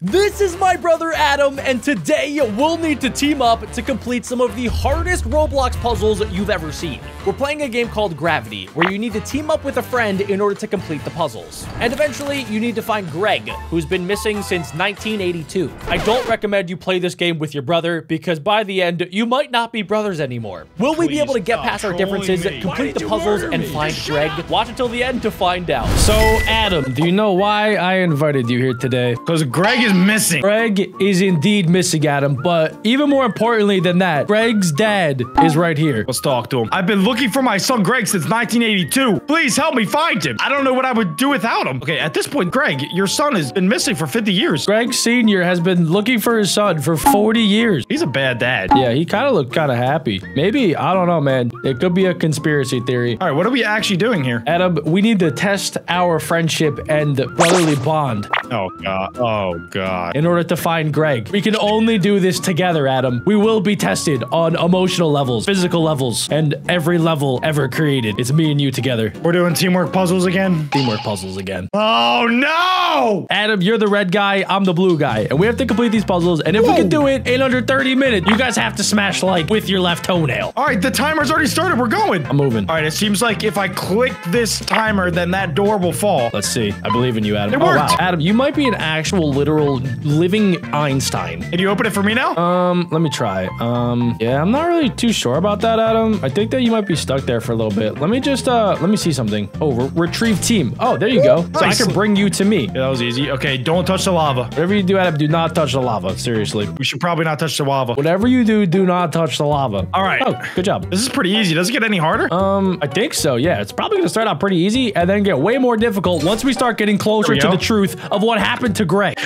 This is my brother Adam, and today we'll need to team up to complete some of the hardest Roblox puzzles you've ever seen. We're playing a game called Gravity, where you need to team up with a friend in order to complete the puzzles. And eventually, you need to find Greg, who's been missing since 1982. I don't recommend you play this game with your brother, because by the end, you might not be brothers anymore. Will we be able to get past our differences, me. complete the puzzles, and find Greg? Watch until the end to find out. So, Adam, do you know why I invited you here today? Because Greg is missing. Greg is indeed missing, Adam, but even more importantly than that, Greg's dad is right here. Let's talk to him. I've been looking for my son Greg since 1982. Please help me find him. I don't know what I would do without him. Okay, at this point, Greg, your son has been missing for 50 years. Greg Sr. has been looking for his son for 40 years. He's a bad dad. Yeah, he kind of looked kind of happy. Maybe, I don't know, man. It could be a conspiracy theory. All right, what are we actually doing here? Adam, we need to test our friendship and brotherly bond Oh, God. Oh, God. in order to find Greg. We can only do this together, Adam. We will be tested on emotional levels, physical levels, and every level ever created. It's me and you together. We're doing teamwork puzzles again? Teamwork puzzles again. Oh, no! Adam, you're the red guy, I'm the blue guy, and we have to complete these puzzles. And if we can do it in under 30 minutes, you guys have to smash like with your left toenail. All right, the timer's already started. We're going. I'm moving. All right, it seems like if I click this timer, then that door will fall. Let's see. I believe in you, Adam. It Oh, worked. wow. Adam, you might be an actual, literal, living Einstein. Can you open it for me now? Um, let me try. Um, yeah, I'm not really too sure about that, Adam. I think that you might be stuck there for a little bit. Let me just, uh, let me see something. Oh, re retrieve team. Oh, there you go. So I can bring you to me. yeah, that was easy. Okay, don't touch the lava. Whatever you do, Adam, do not touch the lava. Seriously. We should probably not touch the lava. Whatever you do, do not touch the lava. All right. Oh, good job. This is pretty easy. Does it get any harder? Um, I think so. Yeah, it's probably gonna start out pretty easy and then get way more difficult once we start getting closer to go. the truth of what happened to Greg.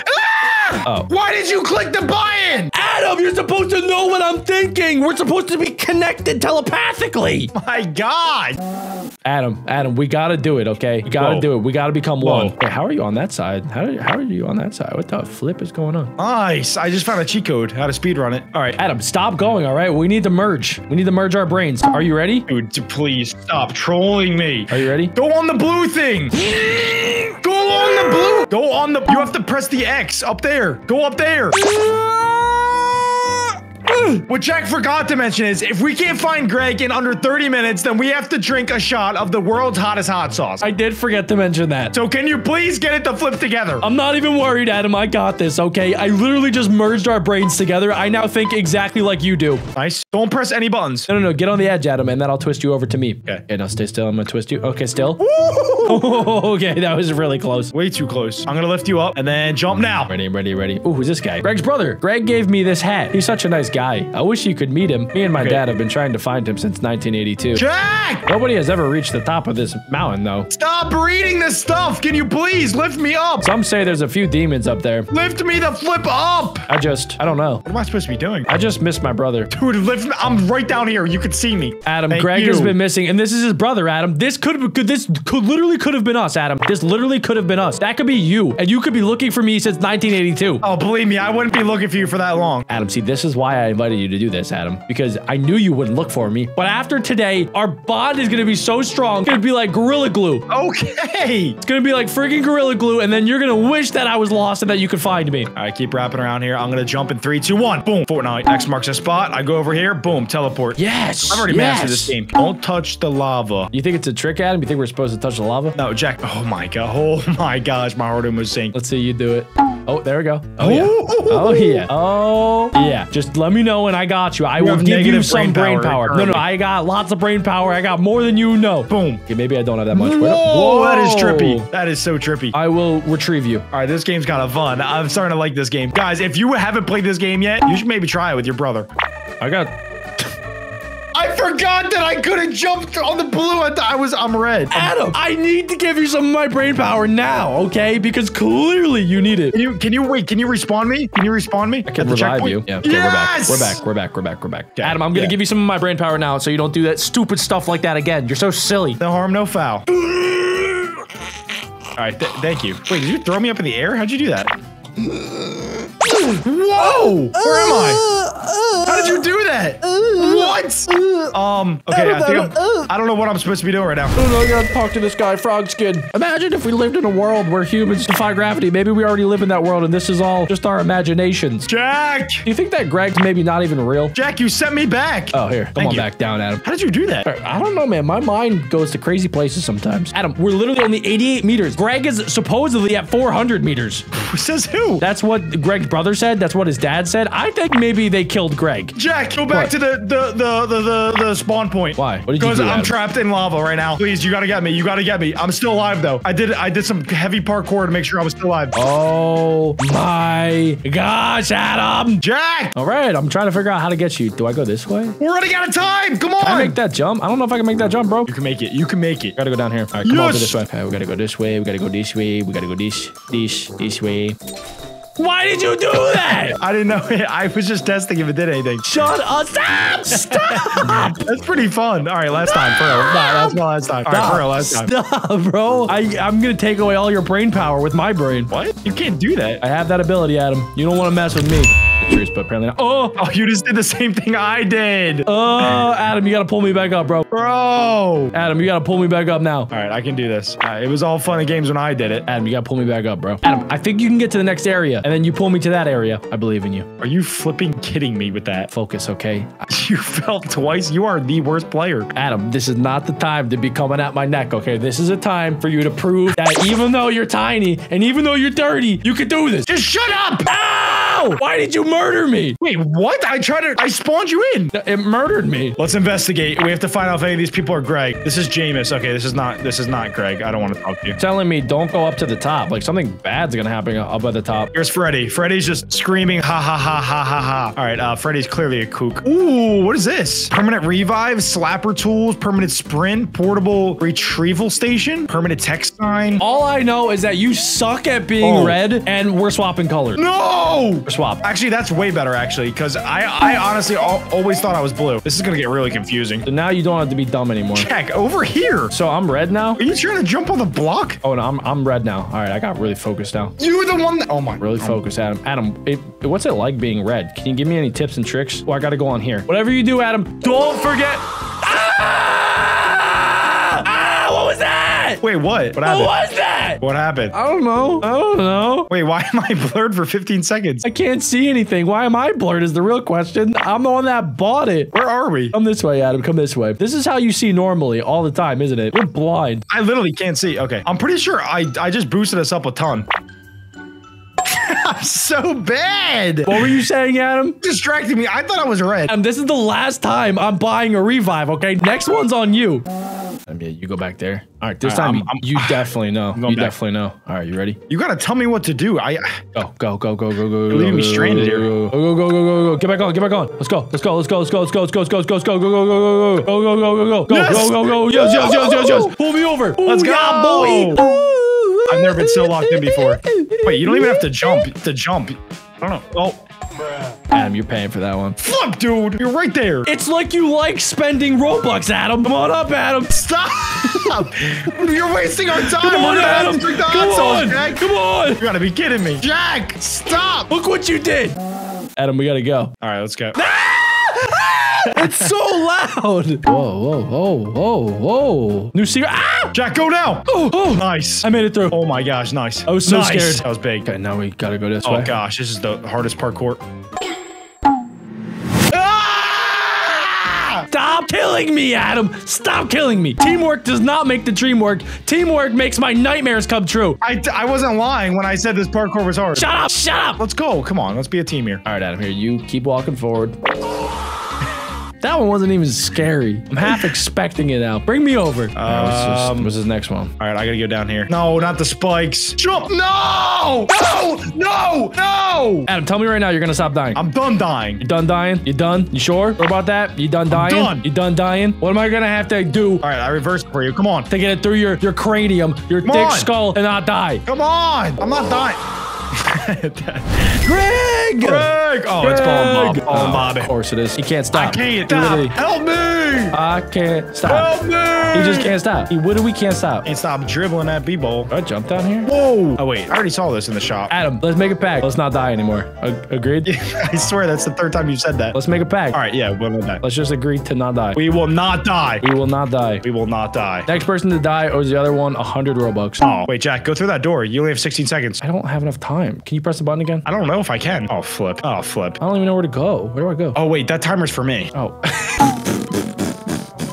Oh. Why did you click the buy-in? Adam, you're supposed to know what I'm thinking. We're supposed to be connected telepathically. My God. Adam, Adam, we gotta do it, okay? We gotta Whoa. do it. We gotta become Whoa. one. Hey, how are you on that side? How, how are you on that side? What the flip is going on? Nice. I just found a cheat code. How to speedrun it. All right. Adam, stop going, all right? We need to merge. We need to merge our brains. Are you ready? Dude, please stop trolling me. Are you ready? Go on the blue thing. Go on the. You have to press the X up there. Go up there. What Jack forgot to mention is if we can't find Greg in under 30 minutes, then we have to drink a shot of the world's hottest hot sauce. I did forget to mention that. so can you please get it to flip together? I'm not even worried, Adam. I got this, okay? I literally just merged our brains together. I now think exactly like you do. nice. Don't press any buttons. No, no, no. Get on the edge, Adam, and then I'll twist you over to me. Okay. Okay, now stay still. I'm gonna twist you. Okay, still. okay, that was really close. Way too close. I'm gonna lift you up and then jump now. Ready, ready, ready. Ooh, who's this guy? Greg's brother. Greg gave me this hat. He's such a nice guy. I wish you could meet him. Me and my Okay. dad have been trying to find him since 1982. Jack! Nobody has ever reached the top of this mountain, though. Stop reading this stuff. Can you please lift me up? Some say there's a few demons up there. Lift me the flip up. I just, I don't know. What am I supposed to be doing? I just miss my brother. Dude, lift me. I'm right down here. You can see me. Adam, Thank Greg you. has been missing, and this is his brother, Adam. This could have, could this could literally could have been us, Adam. This literally could have been us. That could be you, and you could be looking for me since 1982. Oh, believe me, I wouldn't be looking for you for that long. Adam, see, this is why I invited you to do this, Adam, because I knew you wouldn't look for me. But after today, our bond is gonna be so strong, it's gonna be like Gorilla Glue. Okay. It's gonna be like freaking Gorilla Glue, and then you're gonna wish that I was lost and that you could find me. All right, keep wrapping around here. I'm gonna jump in three, two, one. Boom. Fortnite. X marks a spot. I go over here. Boom. Teleport. Yes. I've already yes. mastered this game. Don't touch the lava. You think it's a trick, Adam? You think we're supposed to touch the lava? No, Jack. Oh my god. Oh my gosh, my heart almost sank. Let's see you do it. Oh, there we go. Oh, oh, yeah. Oh, yeah. Oh, yeah. Just let me know and I got you. I will give you some brain power power. No, no. I got lots of brain power. I got more than you know. Boom. Okay, maybe I don't have that much. Whoa, that is trippy. That is so trippy. I will retrieve you. All right, this game's kind of fun. I'm starting to like this game. Guys, if you haven't played this game yet, you should maybe try it with your brother. I got. I forgot that I could have jumped on the blue. I thought I was, I'm red. Adam, I need to give you some of my brain power now, okay? Because clearly you need it. Can you, can you, wait, can you respawn me? Can you respawn me? I can revive you. Yeah, okay, yes! we're back. We're back. We're back. We're back. We're back. Okay, Adam, I'm gonna yeah. give you some of my brain power now, so you don't do that stupid stuff like that again. You're so silly. No harm, no foul. All right, th- thank you. Wait, did you throw me up in the air? How'd you do that? Whoa! Where am I? How did you do that? What? Um. Okay, I think I'm, I don't know what I'm supposed to be doing right now. Oh no, I gotta talk to this guy, Frog Skin. Imagine if we lived in a world where humans defy gravity. Maybe we already live in that world and this is all just our imaginations. Do Jack! you think that Greg's maybe not even real? Jack, you sent me back. Oh, here. Come Thank on you. back down, Adam. How did you do that? I don't know, man. My mind goes to crazy places sometimes. Adam, we're literally only 88 meters. Greg is supposedly at 400 meters. Says who? That's what Greg's brother said. That's what his dad said. I think maybe they killed Greg. Jack, go back What? to the the, the the the the spawn point. Why? What did you Because do, I'm Adam? trapped in lava right now. Please, you gotta get me. You gotta get me. I'm still alive though. I did I did some heavy parkour to make sure I was still alive. Oh my gosh, Adam. Jack, All right, I'm trying to figure out how to get you. Do I go this way? we're running out of time. Come on. Can I make that jump? I don't know if I can make that jump, bro. you can make it. You can make it. Gotta go down here. All right, come over Yes! this way. Okay, we gotta go this way. We gotta go this way. We gotta go this, this, this way. Why did you do that? I didn't know it. I was just testing if it did anything. Shut up! Stop! Stop! That's pretty fun. All right, last time. bro. No, that's not last time. All right, for real, last time. Stop, bro. I, I'm gonna take away all your brain power with my brain. What? You can't do that. I have that ability, Adam. You don't want to mess with me. But apparently not. Oh, Oh, you just did the same thing I did. oh, Adam, you gotta pull me back up, bro. Bro. Adam, you gotta pull me back up now. All right, I can do this. It was all fun and games when I did it. Adam, you gotta pull me back up, bro. Adam, I think you can get to the next area, and then you pull me to that area. I believe in you. Are you flipping kidding me with that? Focus, okay? You fell twice. You are the worst player. Adam, this is not the time to be coming at my neck, okay? This is a time for you to prove that even though you're tiny and even though you're dirty, you can do this. Just shut up! Ah! Ow! Why did you murder me? Wait, what? I tried to. I spawned you in. It murdered me. Let's investigate. We have to find out if any of these people are Greg. This is Jameis. Okay, this is not. This is not Greg. I don't want to talk to you. Telling me don't go up to the top. Like something bad's gonna happen up at the top. Here's Freddy. Freddy's just screaming, ha ha ha ha ha ha. All right, uh, Freddy's clearly a kook. Ooh, what is this? Permanent revive, slapper tools, permanent sprint, portable retrieval station, permanent text sign. All I know is that you suck at being Oh. red and we're swapping colors. No! We're swap. Actually, that's way better, actually, because I, I honestly al always thought I was blue. This is gonna get really confusing. So now you don't have to be dumb anymore. Heck, over here. So I'm red now? Are you trying to jump on the block? Oh no, I'm I'm red now. All right, I got really focused now. You're the one that. Oh my. Really focused, Adam. Adam, it, what's it like being red? Can you give me any tips and tricks? Oh, I gotta go on here. Whatever you do, Adam, don't forget. Ah! Ah! What was that? Wait, what? What What was that? What happened? I don't know. I don't know. Wait, why am I blurred for 15 seconds? I can't see anything. Why am I blurred? Is the real question. I'm the one that bought it. Where are we? Come this way, Adam. Come this way. This is how you see normally all the time, isn't it? We're blind. I literally can't see. Okay. I'm pretty sure I, I just boosted us up a ton. I'm so bad. What were you saying, Adam? Distracting me. I thought I was red. This is the last time I'm buying a revive, okay? Next one's on you. I mean, you go back there. All right, this All right, time I'm- I'm- you, you definitely know. You back. definitely know. All right, you ready? You gotta tell me what to do. I. Go, go, go, go, go, go. leaving me stranded here. Go, go, go, go, go, go. Get back on, get back on. Let's go, let's go, let's go, let's go, let's go, let's go, let's go, let's go, go, go, go, go, go, go, go, go, go, go, go, go, go. Yes, yes, yes, yes, yes. Pull me over. Let's go. yeah, boy. I've never been so locked in before. Wait, you don't even have to jump. To jump. I don't know. Oh, Adam, you're paying for that one. Fuck, dude. You're right there. It's like you like spending Robux, Adam. Come on up, Adam. Stop! You're wasting our time. Come We're on, to Adam. Come on. Jack. Come on. You gotta be kidding me. Jack, stop! Look what you did. Adam, we gotta go. All right, let's go. It's so loud. Whoa, whoa, whoa, whoa, whoa. New secret. Ah! Jack, go now. Oh, oh. Nice. I made it through. Oh my gosh, nice. I was so Nice. scared. That was big. Okay, now we gotta go this Oh way. Oh gosh, this is the hardest parkour. Ah! Stop killing me, Adam. Stop killing me. Teamwork does not make the dream work. Teamwork makes my nightmares come true. I, I wasn't lying when I said this parkour was hard. Shut up. Shut up. Let's go. Come on, let's be a team here. All right, Adam, here. You keep walking forward. That one wasn't even scary. I'm half expecting it now. Bring me over. All right, what's, this, Um, what's this next one? All right, I gotta go down here. No, not the spikes. Jump! No! No! No! No! Adam, tell me right now you're gonna stop dying. I'm done dying. You done dying? You done? You sure about that? You done dying? done. You done dying? What am I gonna have to do All right, I reversed for you. Come on. to get it through your, your cranium, your thick on. skull, and not die? Come on! I'm not dying. Greg! Greg! Oh, it's falling Bob. Greg! Falling Oh, Bobby. Of course it is. He can't stop. I can't stop. Help me! I can't stop. Help me! He just can't stop. He literally can't stop. Can't stop dribbling that b-ball. I jumped down here? Whoa! Oh wait, I already saw this in the shop. Adam, let's make a pact. Let's not die anymore. Agreed? I swear that's the third time you've said that. Let's make a pact. All right, yeah, we'll not die. Let's just agree to not die. We will not die. We will not die. We will not die. Next person to die owes the other one 100 Robux. Oh, wait, Jack, go through that door. You only have 16 seconds. I don't have enough time. Can you press the button again? I don't know if I can. Oh, flip. Oh, flip. I don't even know where to go. Where do I go? Oh, wait, that timer's for me. Oh,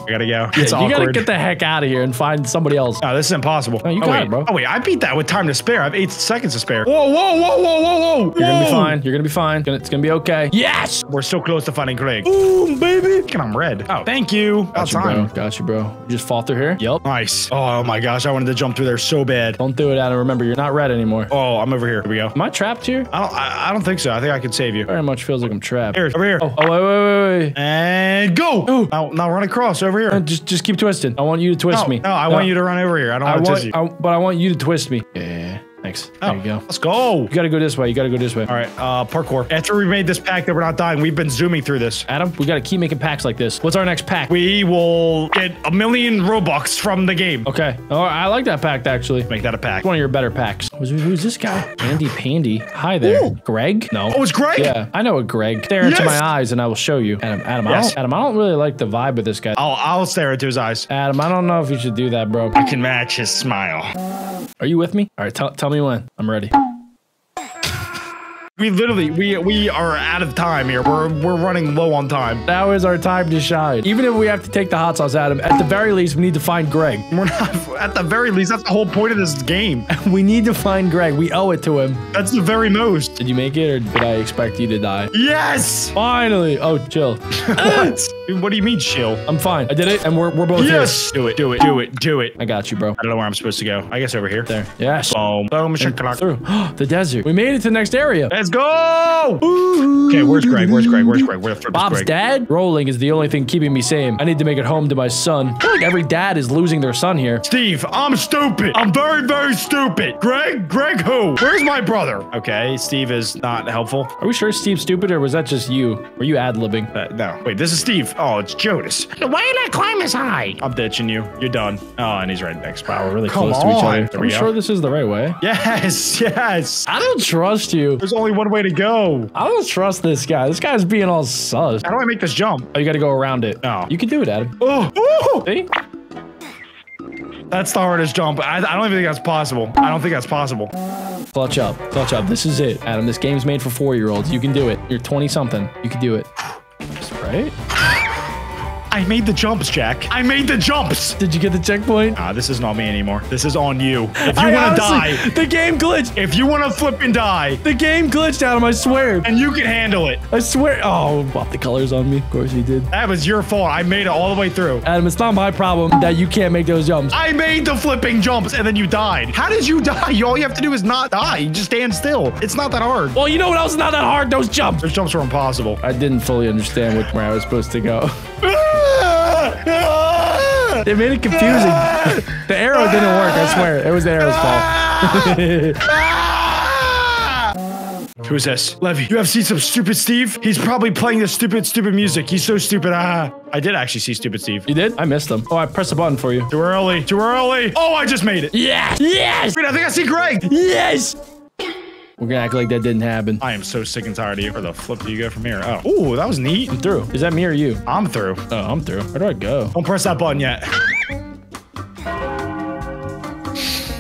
I gotta go. It's you awkward. gotta get the heck out of here and find somebody else. Oh, this is impossible. No, you oh, got wait. it, bro. Oh, wait, I beat that with time to spare. I have eight seconds to spare. Whoa, whoa, whoa, whoa, whoa, whoa. You're gonna be fine. You're gonna be fine. It's gonna be okay. Yes! We're so close to finding Craig. Boom, baby. And I'm red. Oh, thank you. Got you, bro. Got you, bro. You just fall through here? Yep. Nice. Oh, my gosh. I wanted to jump through there so bad. Don't do it, Adam. Remember, you're not red anymore. Oh, I'm over here. Here we go. Am I trapped here? I don't, I, I don't think so. I think I can save you. Very much feels like I'm trapped. Here, over here. Oh, oh, wait, wait, wait, wait. And go. Oh. Now, now run across over here. Just, just keep twisting. I want you to twist no, me. no, I want you to run over here. I don't I want to twist you. I, but I want you to twist me. Yeah. Thanks. Oh, There you go. Let's go. You gotta go this way. You gotta go this way. All right, uh, parkour. After we made this pack that we're not dying, we've been zooming through this. Adam, we gotta keep making packs like this. What's our next pack? We will get a million Robux from the game. okay. Oh, I like that pack actually. Make that a pack. One of your better packs. Who's, who's this guy? Andy Pandy. Hi there. Ooh. Greg? No. Oh, it's Greg? Yeah, I know a Greg. Stare into my eyes and I will show you. Adam, Adam, I Yes. don't, Adam, I don't really like the vibe of this guy. I'll, I'll stare into his eyes. Adam, I don't know if you should do that, bro. I can match his smile. Are you with me? All right, tell, tell me when. I'm ready. We literally, we we are out of time here. We're we're running low on time. Now is our time to shine. Even if we have to take the hot sauce, Adam, at the very least, we need to find Greg. We're not, at the very least, that's the whole point of this game. We need to find Greg. We owe it to him. That's the very most. Did you make it or did I expect you to die? Yes! Finally. Oh, chill. what? what do you mean, chill? I'm fine. I did it, and we're, we're both Yes! Do it, do it, do it, do it. I got you, bro. I don't know where I'm supposed to go. I guess over here. There. Yes. Boom. Boom. Through. the desert. We made it to the next area. Let's go! Okay, where's Greg? Where's Greg? Where's Greg? Where the frick is Bob's Greg? dad? Rolling is the only thing keeping me sane. I need to make it home to my son. I feel like every dad is losing their son here. Steve, I'm stupid. I'm very, very stupid. Greg? Greg who? Where's my brother? Okay, Steve is not helpful. Are we sure Steve's stupid or was that just you? Were you ad-libbing? Uh, no. Wait, this is Steve. Oh, it's Jonas. Why you not climb as high? I'm ditching you. You're done. Oh, and he's right next. Wow, we're really Come close to each on. other. There Are we we sure this is the right way? Yes, yes. I don't trust you. There's only one way to go. I don't trust this guy. This guy's being all sus. How do I make this jump? Oh, you gotta go around it. Oh. You can do it, Adam. Oh, oh, See? that's the hardest jump. I, I don't even think that's possible. I don't think that's possible. Clutch up. Clutch up. This is it, Adam. This game's made for four-year-olds. You can do it. You're 20-something. You can do it. Right? I made the jumps, Jack. I made the jumps. Did you get the checkpoint? Ah, this is not me anymore. This is on you. If you want to die, The game glitched. if you want to flip and die, The game glitched, Adam. I swear. and you can handle it, I swear. Oh, pop the colors on me. Of course he did. that was your fault. I made it all the way through. Adam, it's not my problem that you can't make those jumps. I made the flipping jumps and then you died. How did you die? All you have to do is not die. You just stand still. It's not that hard. Well, you know what else is not that hard? Those jumps. Those jumps were impossible. I didn't fully understand which, where I was supposed to go. It made it confusing. The arrow didn't work, I swear. It was the arrow's fault. Who's this? Levy, you have seen some stupid Steve? He's probably playing the stupid, stupid music. He's so stupid. Ah, I did actually see stupid Steve. You did? I missed them. Oh, I pressed a button for you. Too early. Too early. Oh, I just made it. Yes! Yes! Wait, I think I see Greg. Yes! We're gonna act like that didn't happen. I am so sick and tired of you. Where the flip do you go from here? Oh, Ooh, that was neat. I'm through. Is that me or you? I'm through. Oh, I'm through. Where do I go? Don't press that button yet.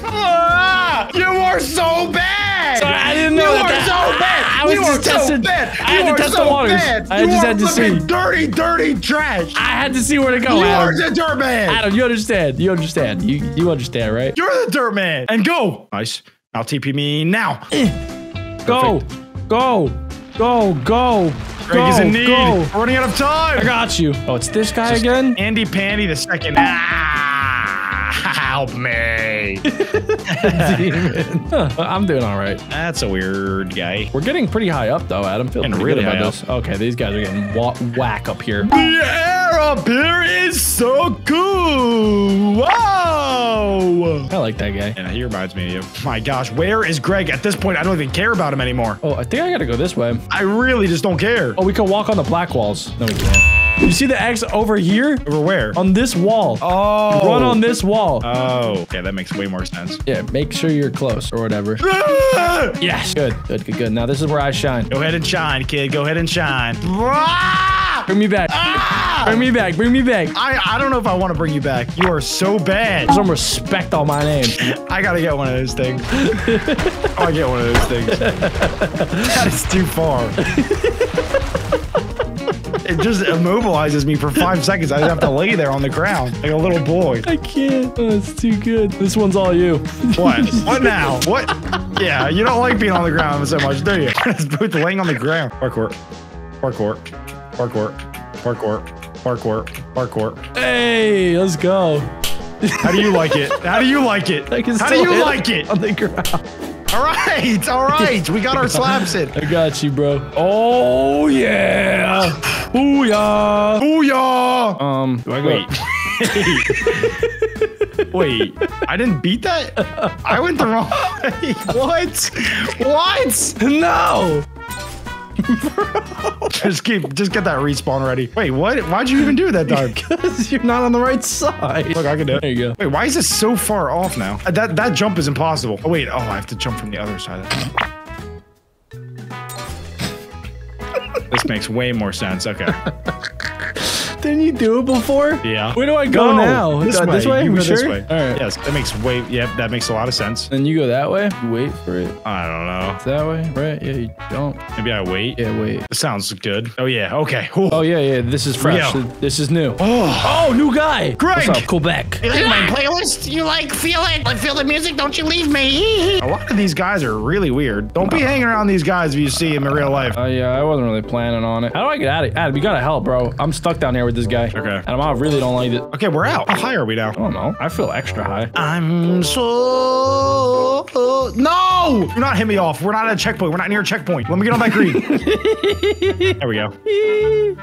Ah, you are so bad. Sorry, I didn't know You that are so bad. I was you just are so testing- bad. I had you to test so the waters. Bad. I you just had to see. Dirty, dirty trash. I had to see where to go, you are the dirt man. Adam, you understand. You understand. You you understand, right? You're the dirt man. And go. Nice. Now TP me now. Go, go, go, go, Greg go, is in need. go. We're running out of time. I got you. Oh, it's this guy again? Andy Pandy the second. Ah, help me. Huh, I'm doing all right. That's a weird guy. We're getting pretty high up though, Adam. Feeling pretty really high this. Okay, these guys are getting whack up here. The up here is so cool. Whoa. I like that guy. Yeah, he reminds me of you. My gosh, where is Greg? At this point, I don't even care about him anymore. Oh, I think I gotta go this way. I really just don't care. Oh, we can walk on the black walls. No, we can't. You see the X over here? Over where? On this wall. oh. Run on this wall. Oh. Okay, that makes way more sense. yeah, make sure you're close or whatever. Yes. Good, good, good, good. Now this is where I shine. Go ahead and shine, kid. Go ahead and shine. Ah! Bring me back. Bring me back. Bring me back. I, I don't know if I want to bring you back. You are so bad. Some respect on my name. I gotta get one of those things. I get one of those things. that is too far. it just immobilizes me for five seconds. I just have to lay there on the ground like a little boy. I can't. Oh, it's too good. This one's all you. What? What now? What? Yeah, you don't like being on the ground so much, do you? It's both laying on the ground. Parkour. Parkour. Parkour. Parkour. Parkour. Parkour. Hey, let's go. How do you like it? How do you like it? How do you like it? On the ground. All right, all right. We got our slaps in. I got you, bro. Oh yeah. Booyah. Booyah! Um, do I go? Wait. Wait, I didn't beat that? I went the wrong way. What? What? No. Just keep, just get that respawn ready. Wait, what? Why'd you even do that time? Because you're not on the right side. Look, I can do it. There you go. Wait, why is this so far off now? That that jump is impossible. Oh wait, oh I have to jump from the other side. this makes way more sense. Okay. Didn't you do it before? Yeah. Where do I go No, now? This Uh, way. This way? You For go this sure? way. All right. Yes, that makes way. Yep, that makes a lot of sense. Then you go that way. You wait for it. I don't know. That way, right? Yeah, you don't. Maybe I wait. Yeah, wait. This sounds good. Oh yeah. Okay. Ooh. Oh yeah, yeah. This is fresh. go. This is new. Oh. Oh, new guy. Greg! What's up, Quebec? You like my playlist? You like feel it? Like feel the music? Don't you leave me? A lot of these guys are really weird. Don't be hanging around these guys if you see them in real life. Oh yeah, I wasn't really planning on it. How do I get out of Adam, you gotta help, bro. I'm stuck down here with this guy. Okay. And I really don't like it. Okay, we're out. How high are we now? I don't know. I feel extra high. I'm so no. Do not hit me off. We're not at a checkpoint. We're not near a checkpoint. Let me get on that green. there we go.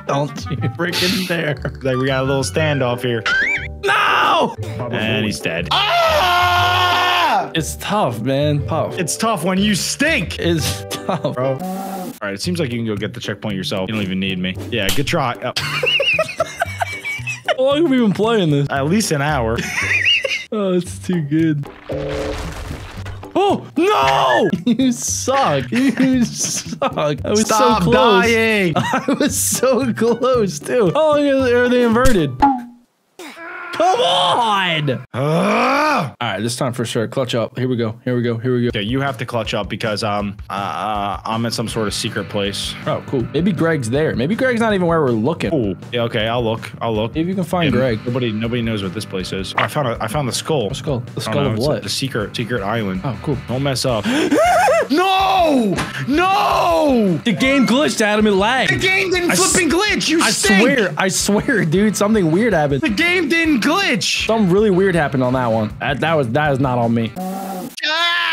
Don't you freaking dare. Like we got a little standoff here, No! and he's dead. Ah! It's tough, man. Tough. It's tough when you stink, It's tough. bro. All right, it seems like you can go get the checkpoint yourself. You don't even need me. Yeah, good try. Uh, How long have we been playing this? at least an hour. Oh, it's too good. Oh no! You suck. You suck. I was Stop so close. dying. I was so close too. How long are they inverted? Come on! Ah! All right, this time for sure. Clutch up. Here we go. Here we go. Here we go. Okay, you have to clutch up because um uh, I'm in some sort of secret place. Oh, cool. Maybe Greg's there. Maybe Greg's not even where we're looking. Oh, yeah. Okay, I'll look. I'll look. If you can find And Greg. Nobody, nobody knows what this place is. Oh, I found a, I found the skull. The skull. The Oh, skull no, of what? The secret, secret island. Oh, cool. Don't mess up. no, no. The game glitched, Adam. It lagged. The game didn't I flipping glitch. You I stink. swear, I swear, dude, something weird happened. The game didn't glitch. Something really weird happened on that one. That, that was that is not on me.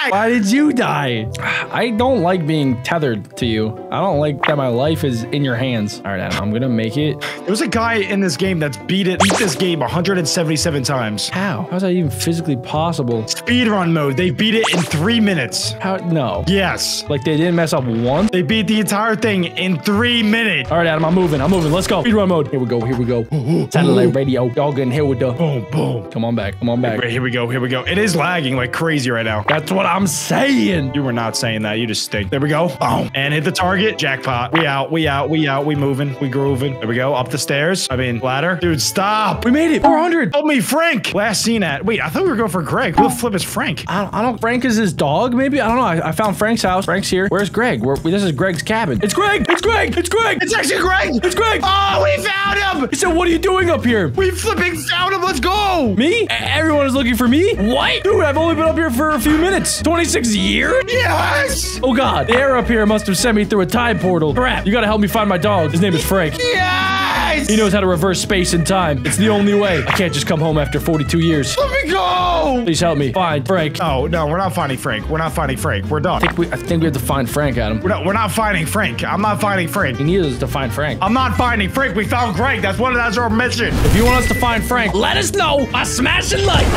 Ah! Why did you die? I don't like being tethered to you. I don't like that my life is in your hands. All right, Adam, I'm gonna make it. There's a guy in this game that's beat it, beat this game 177 times. How? How's that even physically possible? Speedrun mode. They beat it in three minutes. How? No. Yes. Like they didn't mess up once. They beat the entire thing in three minutes. All right, Adam, I'm moving. I'm moving. Let's go. Speedrun mode. Here we go. Here we go. Satellite radio. Y'all getting hit with the. Boom, boom. Come on back. Come on back. Here we go. Here we go. It is lagging like crazy right now. That's what I'm saying. You were not saying that. You just stink. There we go. Boom. And hit the target. Jackpot. We out. We out. We out. We moving. We grooving. There we go. Up the stairs. I mean, ladder. Dude, stop. We made it. 400. Help me Frank. Last seen at. Wait, I thought we were going for Greg. Who the flip is Frank? I don't, I don't. Frank is his dog, maybe. I don't know. I, I found Frank's house. Frank's here. Where's Greg? Where, this is Greg's cabin. It's Greg. It's Greg. It's Greg. It's actually Greg. It's Greg. Oh, we found him. He said, "What are you doing up here?" We flipping found him. Let's go. Me? E- Everyone is looking for me? What? Dude, I've only been up here for a few minutes. 26 years? Yes. Oh god, the air up here must have sent me through a time portal. Crap, you gotta help me find my dog. His name is Frank. Yes. He knows how to reverse space and time. It's the only way. I can't just come home after 42 years. Let me go. Please help me. Find Frank. Oh, no, we're not finding Frank. We're not finding Frank. We're done. I think we, I think we have to find Frank, Adam. We're not, we're not finding Frank. I'm not finding Frank. You need us to find Frank. I'm not finding Frank. We found Greg. That's what. That's our mission. If you want us to find Frank, let us know by smashing like.